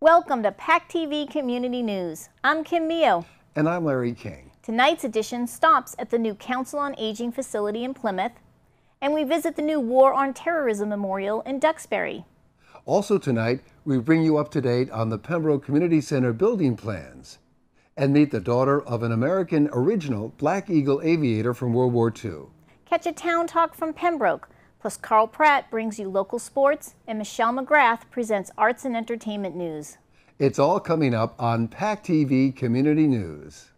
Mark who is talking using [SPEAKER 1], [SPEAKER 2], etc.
[SPEAKER 1] Welcome to PAC TV Community News. I'm Kim Mio.
[SPEAKER 2] And I'm Larry King.
[SPEAKER 1] Tonight's edition stops at the new Council on Aging facility in Plymouth, and we visit the new War on Terrorism Memorial in Duxbury.
[SPEAKER 2] Also tonight, we bring you up to date on the Pembroke Community Center building plans and meet the daughter of an American original Black Eagle aviator from World War II.
[SPEAKER 1] Catch a town talk from Pembroke, plus Carl Pratt brings you local sports and Michelle McGrath presents arts and entertainment news.
[SPEAKER 2] It's all coming up on PAC TV Community News.